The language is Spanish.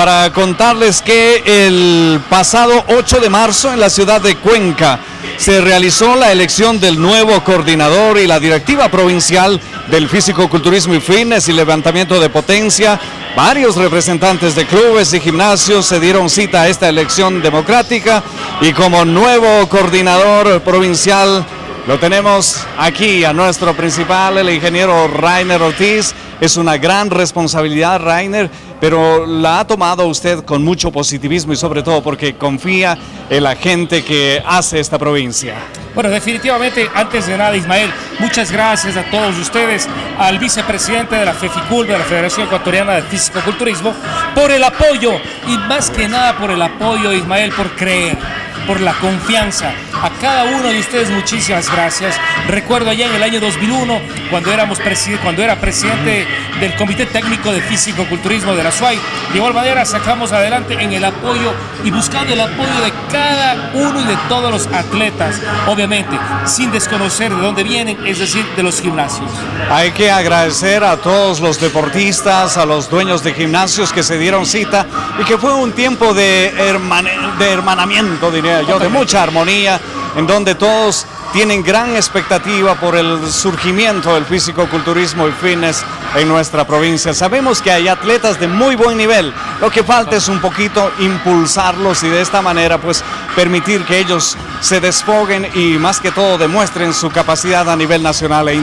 para contarles que el pasado 8 de marzo en la ciudad de Cuenca se realizó la elección del nuevo coordinador y la directiva provincial del físico, culturismo y fitness y levantamiento de potencia. Varios representantes de clubes y gimnasios se dieron cita a esta elección democrática y como nuevo coordinador provincial lo tenemos aquí a nuestro principal, el ingeniero Rainer Ortiz. Es una gran responsabilidad, Rainer, pero la ha tomado usted con mucho positivismo y sobre todo porque confía en la gente que hace esta provincia. Bueno, definitivamente, antes de nada, Ismael, muchas gracias a todos ustedes, al vicepresidente de la FEFICUL, de la Federación Ecuatoriana de Físico-Culturismo, por el apoyo y más que nada por el apoyo, Ismael, por creer, por la confianza a cada uno de ustedes muchísimas gracias. Recuerdo allá en el año 2001, cuando, éramos cuando era presidente del Comité Técnico de Físico-Culturismo de la SUAI, de igual manera sacamos adelante en el apoyo y buscando el apoyo de cada uno y de todos los atletas, obviamente, sin desconocer de dónde vienen, es decir, de los gimnasios. Hay que agradecer a todos los deportistas, a los dueños de gimnasios que se dieron cita y que fue un tiempo de, de hermanamiento, diría yo, de mucha armonía en donde todos tienen gran expectativa por el surgimiento del físico-culturismo y fitness en nuestra provincia. Sabemos que hay atletas de muy buen nivel, lo que falta es un poquito impulsarlos y de esta manera pues permitir que ellos se desfoguen y más que todo demuestren su capacidad a nivel nacional e internacional.